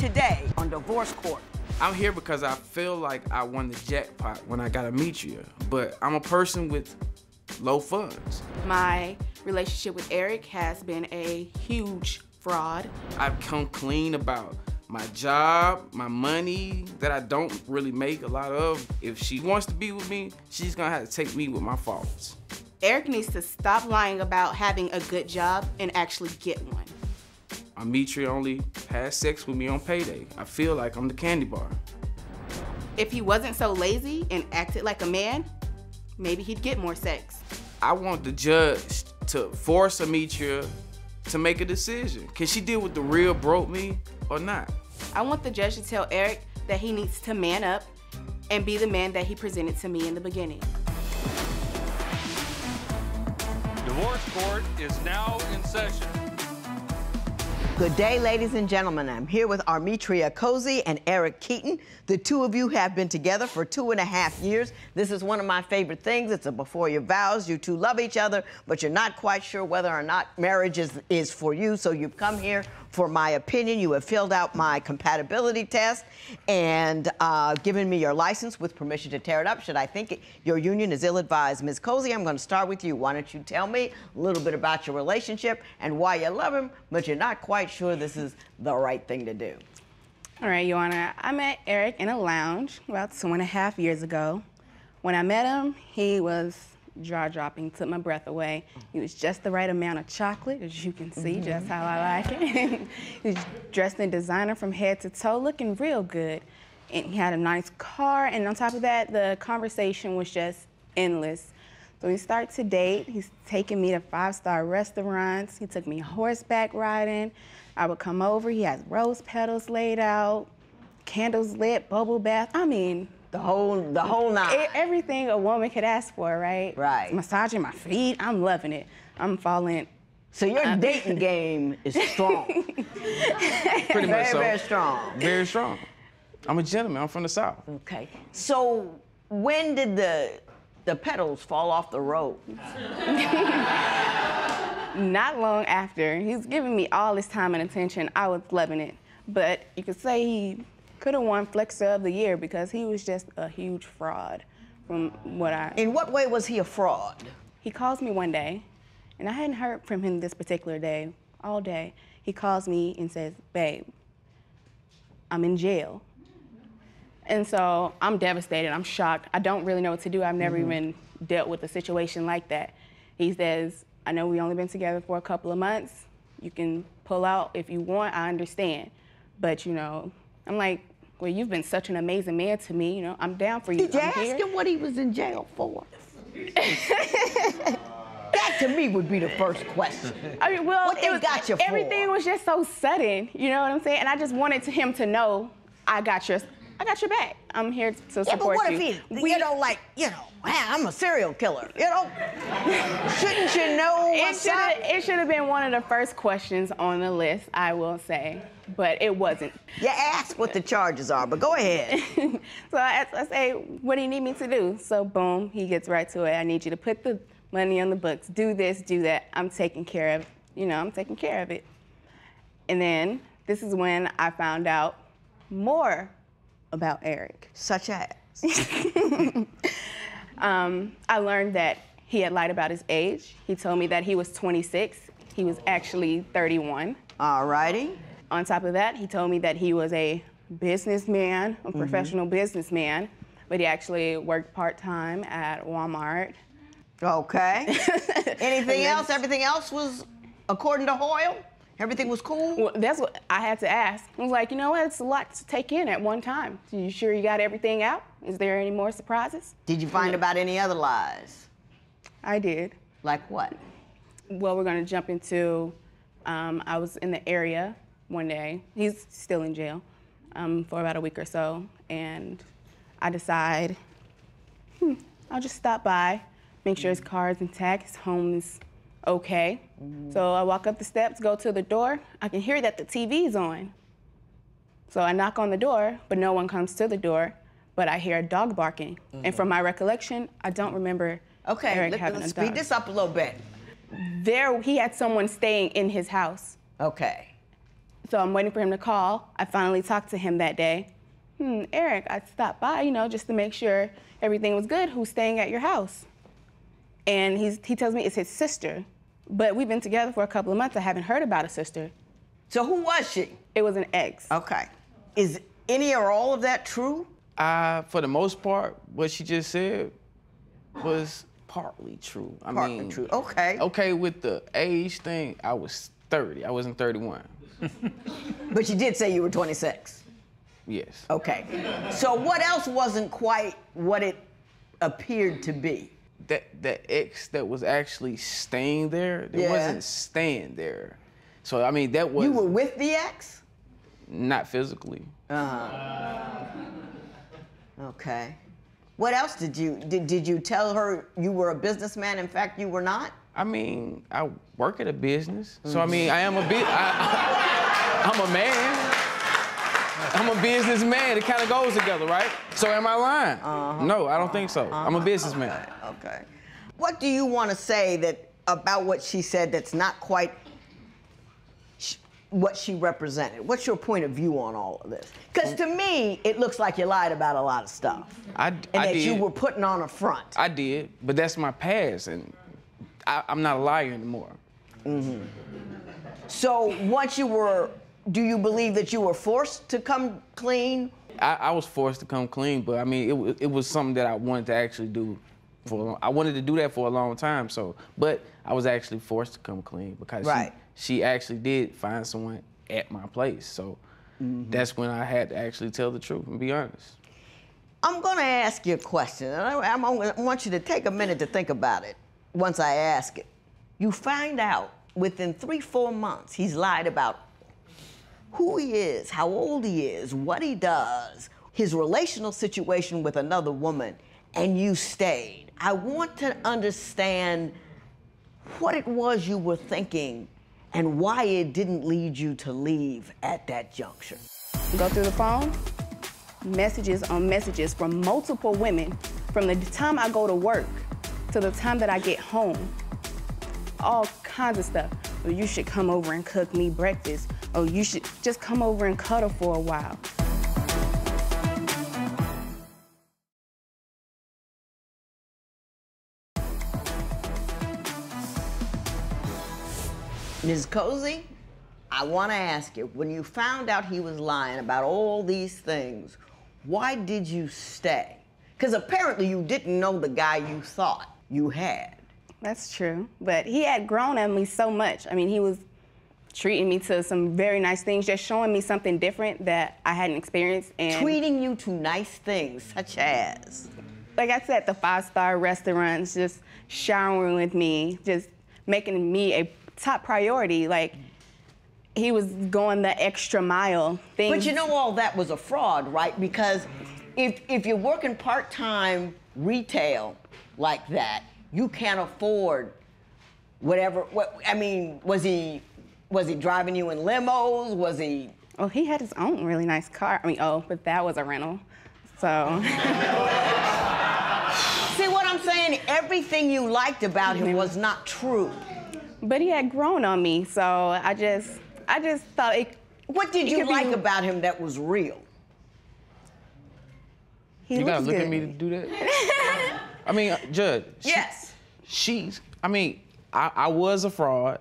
today on Divorce Court. I'm here because I feel like I won the jackpot when I got Armetria, but I'm a person with low funds. My relationship with Eric has been a huge fraud. I've come clean about my job, my money that I don't really make a lot of. If she wants to be with me, she's gonna have to take me with my faults. Eric needs to stop lying about having a good job and actually get one. Armetria only has sex with me on payday. I feel like I'm the candy bar. If he wasn't so lazy and acted like a man, maybe he'd get more sex. I want the judge to force Armetria to make a decision. Can she deal with the real broke me or not? I want the judge to tell Eric that he needs to man up and be the man that he presented to me in the beginning. Divorce court is now in session. Good day, ladies and gentlemen. I'm here with Armetria Coasey and Eric Keeton. The two of you have been together for two and a half years. This is one of my favorite things. It's a before your vows. You two love each other, but you're not quite sure whether or not marriage is, is for you. So you've come here for my opinion. You have filled out my compatibility test and uh, given me your license with permission to tear it up. Should I think it, your union is ill-advised? Ms. Coasey, I'm going to start with you. Why don't you tell me a little bit about your relationship and why you love him, but you're not quite sure this is the right thing to do. All right, Honor. I met Eric in a lounge about two and a half years ago. When I met him, he was jaw dropping, took my breath away. He was just the right amount of chocolate, as you can see, mm -hmm. just how I like it. he was dressed in designer from head to toe, looking real good. And he had a nice car, and on top of that, the conversation was just endless. So we start to date. He's taking me to five-star restaurants. He took me horseback riding. I would come over. He has rose petals laid out, candles lit, bubble bath. I mean, the whole, the whole nine. Everything a woman could ask for, right? Right. Massaging my feet. I'm loving it. I'm falling. So your um, dating game is strong. Pretty much very, so. Very strong. Very strong. I'm a gentleman. I'm from the South. Okay. So when did the the petals fall off the rose? Not long after. He's giving me all his time and attention. I was loving it. But you could say he could have won Flexer of the Year because he was just a huge fraud from what I. In what way was he a fraud? He calls me one day, and I hadn't heard from him this particular day, all day. He calls me and says, Babe, I'm in jail. And so I'm devastated. I'm shocked. I don't really know what to do. I've never mm-hmm. even dealt with a situation like that. He says, I know we only been together for a couple of months. You can pull out if you want. I understand. But, you know, I'm like, well, you've been such an amazing man to me. You know, I'm down for you. Did you I'm ask here. him what he was in jail for? that to me would be the first question. I mean, well, what they was, got you everything for? was just so sudden. You know what I'm saying? And I just wanted to him to know I got your I got your back. I'm here to support you. Yeah, but what you. if he, we, you know, like, you know, I'm a serial killer, you know? Shouldn't you know what's it up? It should have been one of the first questions on the list, I will say, but it wasn't. You ask what the charges are, but go ahead. so I, I say, what do you need me to do? So boom, he gets right to it. I need you to put the money on the books. Do this, do that. I'm taking care of, you know, I'm taking care of it. And then this is when I found out more about Eric. Such as? um, I learned that he had lied about his age. He told me that he was 26. He was actually 31. All righty. On top of that, he told me that he was a businessman, a mm-hmm. professional businessman, but he actually worked part-time at Walmart. Okay. Anything else? Everything else was according to Hoyle? Everything was cool? Well, that's what I had to ask. I was like, you know what? It's a lot to take in at one time. Are you sure you got everything out? Is there any more surprises? Did you find about any other lies? I did. Like what? Well, we're going to jump into um, I was in the area one day. He's still in jail um, for about a week or so. And I decide, hmm, I'll just stop by, make sure his car is intact, his home is okay. Mm-hmm. So I walk up the steps, go to the door. I can hear that the TV's on. So I knock on the door, but no one comes to the door. But I hear a dog barking. Mm-hmm. And from my recollection, I don't remember okay, Eric let, having let's a dog. speed this up a little bit. There, he had someone staying in his house. Okay. So I'm waiting for him to call. I finally talked to him that day. Hmm, Eric, I stopped by, you know, just to make sure everything was good. Who's staying at your house? And he's, he tells me it's his sister. But we've been together for a couple of months. I haven't heard about a sister. So who was she? It was an ex. Okay. Is any or all of that true? Uh, for the most part, what she just said was partly true. I Partly mean, true. Okay. Okay, with the age thing, I was 30. I wasn't 31. But you did say you were 26. Yes. Okay. So what else wasn't quite what it appeared to be? That that ex that was actually staying there, that Yeah. wasn't staying there. So I mean, that was You were with the ex? not physically. Uh-huh. Okay. What else did you did, did you tell her you were a businessman? In fact, you were not? I mean, I work at a business, so I mm. mean, I am a bit. I, I'm a man. I'm a businessman. It kind of goes together, right? So am I lying? Uh-huh. No, I don't think so. I'm a uh-huh. businessman. Okay. What do you want to say that about what she said that's not quite sh- what she represented? What's your point of view on all of this? Because to me, it looks like you lied about a lot of stuff, I, and I that did. you were putting on a front. I did, but that's my past, and I, I'm not a liar anymore. Mm-hmm. so once you were, do you believe that you were forced to come clean? I, I was forced to come clean, but I mean, it, it was something that I wanted to actually do. For a long, I wanted to do that for a long time. So, but I was actually forced to come clean because Right. she, she actually did find someone at my place. So mm-hmm. that's when I had to actually tell the truth and be honest. I'm going to ask you a question, and I, I'm- I want you to take a minute to think about it once I ask it. You find out within three, four months he's lied about who he is, how old he is, what he does, his relational situation with another woman, and you stayed. I want to understand what it was you were thinking and why it didn't lead you to leave at that juncture. Go through the phone, messages on messages from multiple women from the time I go to work to the time that I get home. All kinds of stuff. You should come over and cook me breakfast. Oh, you should just come over and cuddle for a while. Ms. Coasey, I want to ask you when you found out he was lying about all these things, why did you stay? Because apparently you didn't know the guy you thought you had. That's true. But he had grown on me so much. I mean, he was treating me to some very nice things, just showing me something different that I hadn't experienced. And Treating you to nice things, such as. like I said, the five star restaurants, just showering with me, just making me a top priority. Like he was going the extra mile. Things. But you know, all that was a fraud, right? Because if, if you're working part time retail like that, you can't afford whatever. What, I mean, was he was he driving you in limos? Was he Oh, he had his own really nice car. I mean, oh, but that was a rental. So See what I'm saying? Everything you liked about him was not true. but he had grown on me, so I just I just thought it What did It you could be- like about him that was real? he You gotta look good. at me to do that. I mean, uh, Judge. she- Yes. she's i mean I, I was a fraud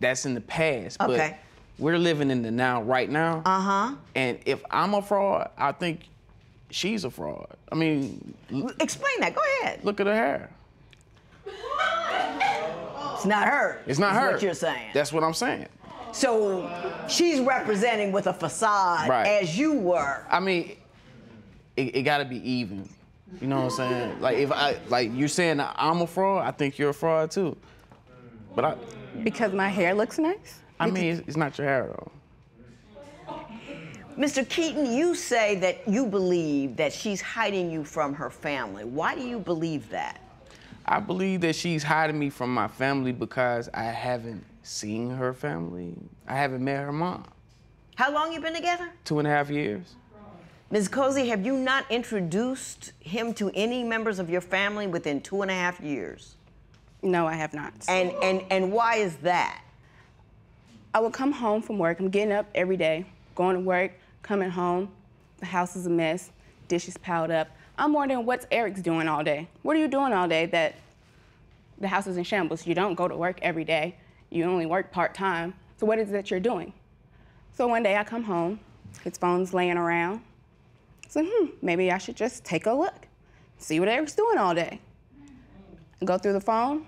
that's in the past but we're living in the now right now Uh-huh. and if i'm a fraud i think she's a fraud i mean Explain that. Go ahead. look at her hair It's not her. it's not her What you're saying. that's what i'm saying so she's representing with a facade Right. as you were. i mean it, it gotta be even you know what i'm saying like if i like you're saying i'm a fraud i think you're a fraud too but i because my hair looks nice. i mean it's, it's not your hair though Mr. Keeton, you say that you believe that she's hiding you from her family. Why do you believe that? I believe that she's hiding me from my family because I haven't seen her family. I haven't met her mom. How long you been together? Two and a half years. Ms. Coasey, have you not introduced him to any members of your family within two and a half years? No, I have not. And and and why is that? I would come home from work. I'm getting up every day, going to work, coming home. The house is a mess, dishes piled up. I'm wondering what's Eric's doing all day. What are you doing all day that the house is in shambles? You don't go to work every day. You only work part time. So what is it that you're doing? So one day I come home, his phone's laying around. So hmm, maybe I should just take a look, see what Eric's doing all day. Go through the phone,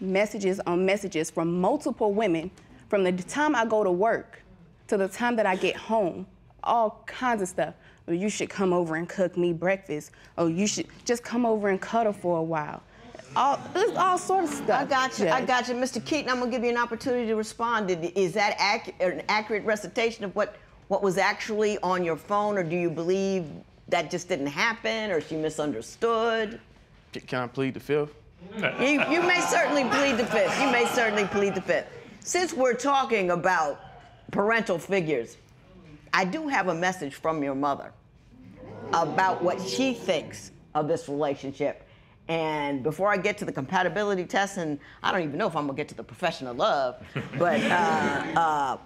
messages on messages from multiple women from the time I go to work to the time that I get home, all kinds of stuff. Oh, you should come over and cook me breakfast. Oh, you should just come over and cuddle for a while. All, there's all sorts of stuff. I got you. I got you, Mr. Keeton. I'm gonna give you an opportunity to respond. Is that ac- an accurate recitation of what what was actually on your phone, or do you believe that just didn't happen, or she misunderstood? Can I plead the fifth? You, you may certainly plead the fifth. You may certainly plead the fifth. Since we're talking about parental figures, I do have a message from your mother about what she thinks of this relationship. And before I get to the compatibility test, and I don't even know if I'm gonna get to the profession of love, but uh, uh,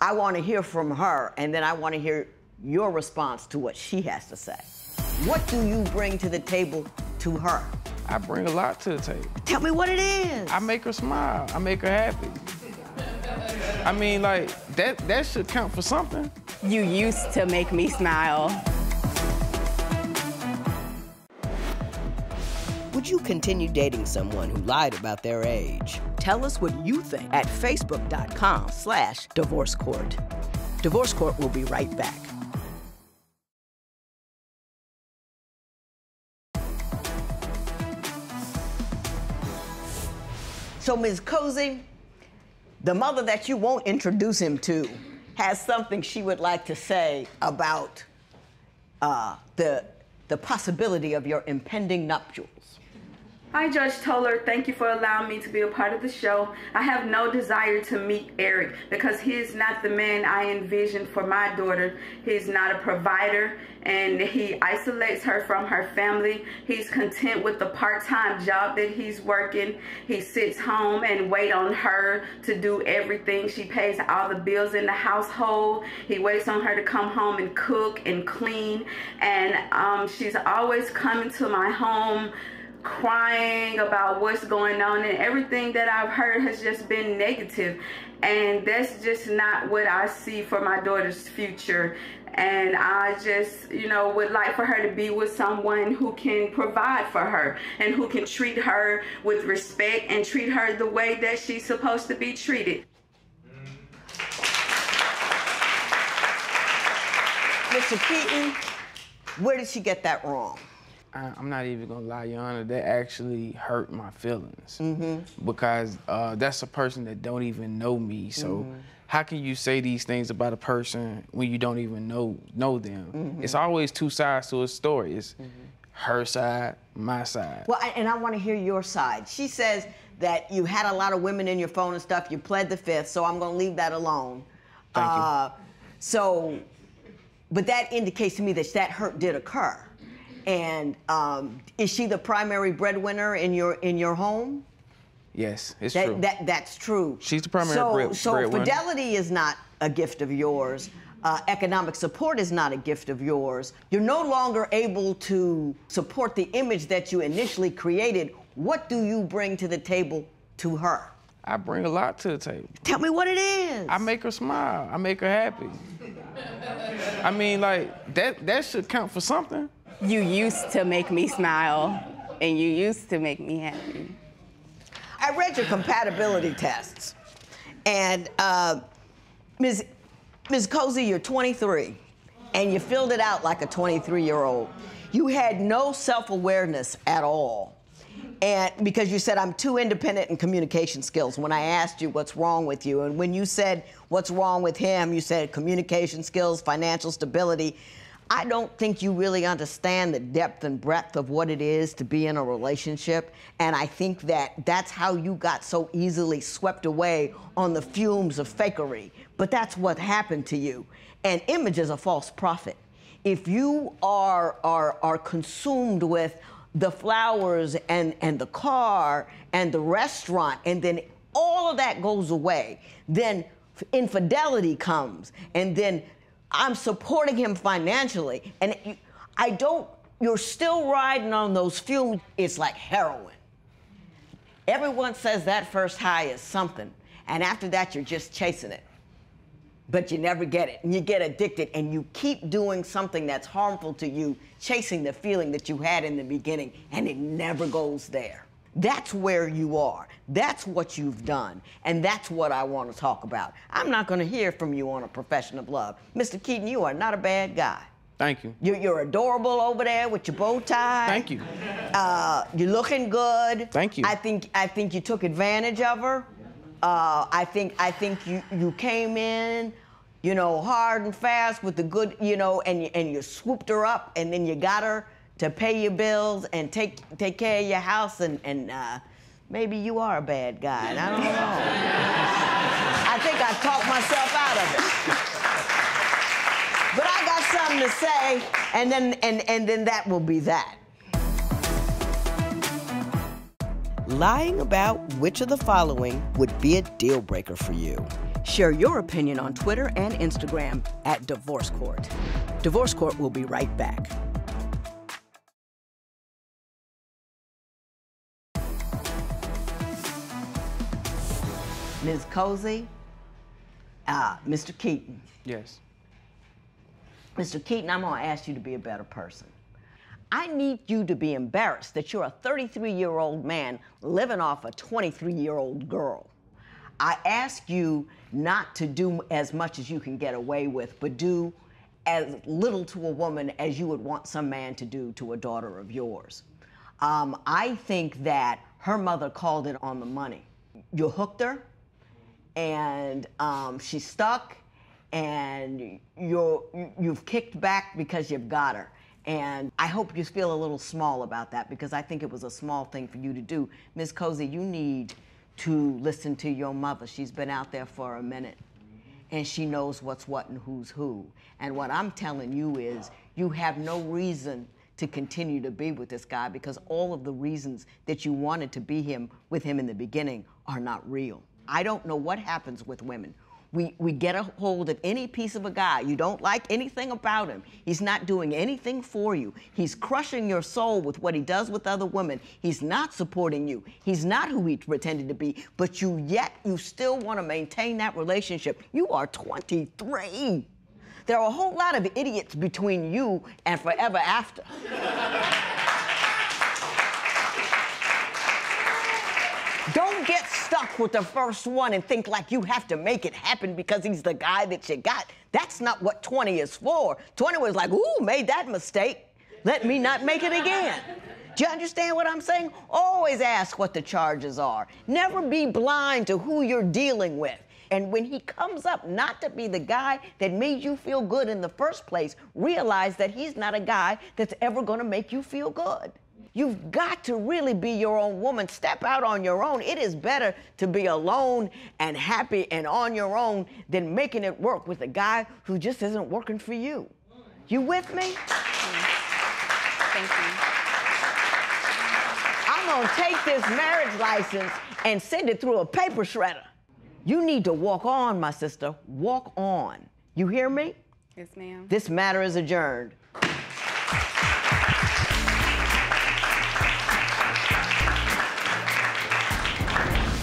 I want to hear from her, and then I want to hear your response to what she has to say. What do you bring to the table to her? I bring a lot to the table. Tell me what it is. I make her smile. I make her happy. I mean, like that. That should count for something. You used to make me smile. Would you continue dating someone who lied about their age? Tell us what you think at facebook.com slash divorce court. Divorce Court will be right back. So, Ms. Coasey, the mother that you won't introduce him to has something she would like to say about uh, the, the possibility of your impending nuptials. Hi, Judge Toler. Thank you for allowing me to be a part of the show. I have no desire to meet Eric because he is not the man I envisioned for my daughter. He's not a provider and he isolates her from her family. He's content with the part-time job that he's working. He sits home and wait on her to do everything. She pays all the bills in the household. He waits on her to come home and cook and clean. And um, she's always coming to my home crying about what's going on and everything that I've heard has just been negative and that's just not what I see for my daughter's future and I just you know would like for her to be with someone who can provide for her and who can treat her with respect and treat her the way that she's supposed to be treated. Mr. Keeton, where did she get that wrong? I, I'm not even gonna lie, Your Honor. That actually hurt my feelings because uh, that's a person that don't even know me. So how can you say these things about a person when you don't even know know them? It's always two sides to a story. It's her side, my side. Well, I, and I want to hear your side. She says that you had a lot of women in your phone and stuff. You pled the fifth, so I'm going to leave that alone. Thank you. Uh, so, but that indicates to me that that hurt did occur. And um, is she the primary breadwinner in your in your home? yes, it's That, true. that that's true. She's the primary so, bread- So breadwinner. fidelity is not a gift of yours. Uh, economic support is not a gift of yours. You're no longer able to support the image that you initially created. What do you bring to the table to her? I bring a lot to the table. Tell me what it is. I make her smile. I make her happy. I mean, like that. That should count for something. You used to make me smile, and you used to make me happy. I read your compatibility tests, and uh, Ms. Ms. Coasey, you're 23, and you filled it out like a 23-year-old. You had no self-awareness at all, and because you said I'm too independent in communication skills. When I asked you what's wrong with you, and when you said what's wrong with him, you said communication skills, financial stability. I don't think you really understand the depth and breadth of what it is to be in a relationship. And I think that that's how you got so easily swept away on the fumes of fakery. But that's what happened to you. And image is a false prophet. If you are, are, are consumed with the flowers and, and the car and the restaurant, and then all of that goes away, then infidelity comes, and then I'm supporting him financially, and you- I don't, you're still riding on those fumes. It's like heroin. Everyone says that first high is something, and after that, you're just chasing it. But you never get it, and you get addicted, and you keep doing something that's harmful to you, chasing the feeling that you had in the beginning, and it never goes there. That's where you are. That's what you've done, and that's what I want to talk about. I'm not going to hear from you on a profession of love. Mr. Keeton, you are not a bad guy. Thank you. You're, you're adorable over there with your bow tie. Thank you. Uh, you're looking good. Thank you. I think I think you took advantage of her. Uh, I think I think you you came in, you know, hard and fast with the good, you know, and you, and you swooped her up, and then you got her to pay your bills and take take care of your house, and and uh, maybe you are a bad guy. And I don't know. I think I talked myself out of it. But I got something to say, and then and and then that will be that. Lying about which of the following would be a deal breaker for you. Share your opinion on Twitter and Instagram at Divorce Court. Divorce Court will be right back. Ms. Coasey, uh, Mr. Keeton. Yes. Mr. Keeton, I'm going to ask you to be a better person. I need you to be embarrassed that you're a 33 year old man living off a 23 year old girl. I ask you not to do as much as you can get away with, but do as little to a woman as you would want some man to do to a daughter of yours. Um, I think that her mother called it on the money. You hooked her, and um, she's stuck, and you're you've kicked back because you've got her. And I hope you feel a little small about that because I think it was a small thing for you to do. Ms. Coasey, you need to listen to your mother. She's been out there for a minute and she knows what's what and who's who. And what I'm telling you is you have no reason to continue to be with this guy because all of the reasons that you wanted to be him with him in the beginning are not real. I don't know what happens with women. We, we get a hold of any piece of a guy. You don't like anything about him. He's not doing anything for you. He's crushing your soul with what he does with other women. He's not supporting you. He's not who he pretended to be. But you yet you still want to maintain that relationship. You are 23. There are a whole lot of idiots between you and forever after. Don't get stuck with the first one and think like you have to make it happen because he's the guy that you got. That's not what 20 is for. 20 was like, ooh, made that mistake. Let me not make it again. Do you understand what I'm saying? Always ask what the charges are. Never be blind to who you're dealing with. And when he comes up not to be the guy that made you feel good in the first place, realize that he's not a guy that's ever gonna make you feel good. You've got to really be your own woman. Step out on your own. It is better to be alone and happy and on your own than making it work with a guy who just isn't working for you. You with me? Thank you. I'm gonna take this marriage license and send it through a paper shredder. You need to walk on, my sister. Walk on. You hear me? Yes, ma'am. This matter is adjourned.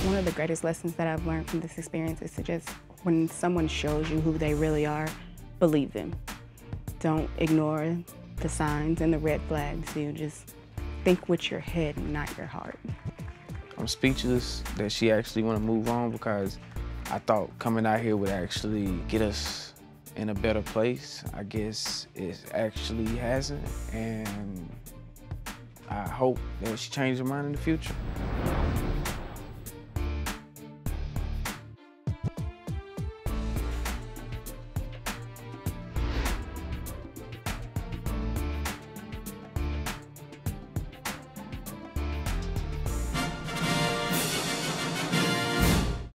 One of the greatest lessons that I've learned from this experience is to just, when someone shows you who they really are, believe them. Don't ignore the signs and the red flags. You just think with your head not your heart. I'm speechless that she actually want to move on because I thought coming out here would actually get us in a better place. I guess it actually hasn't, and I hope that she changes her mind in the future.